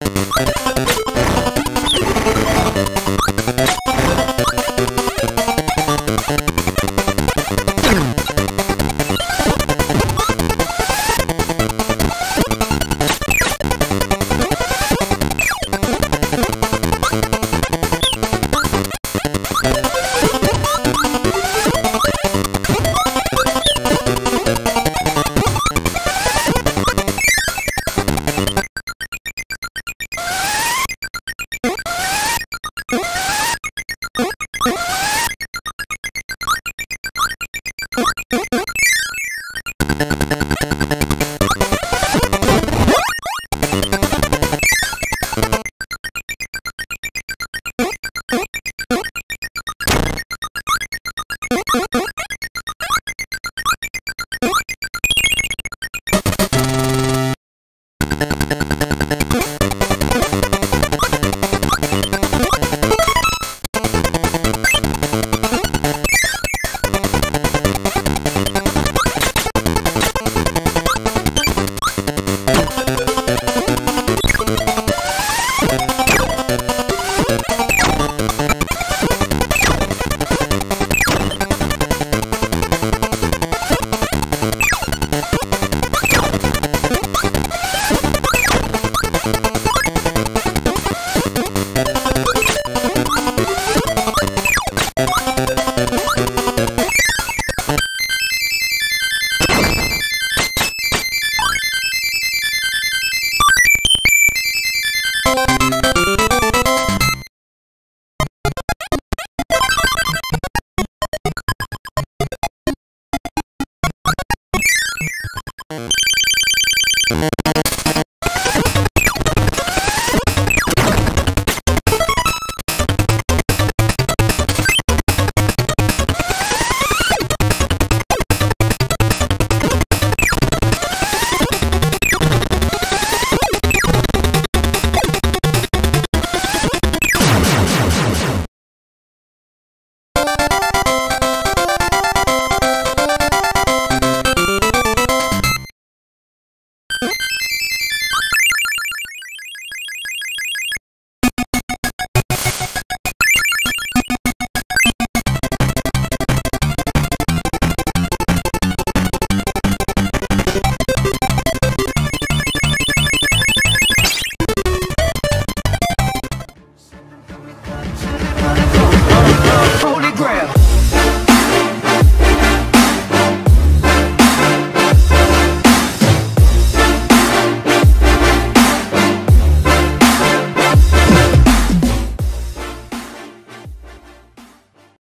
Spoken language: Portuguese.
Música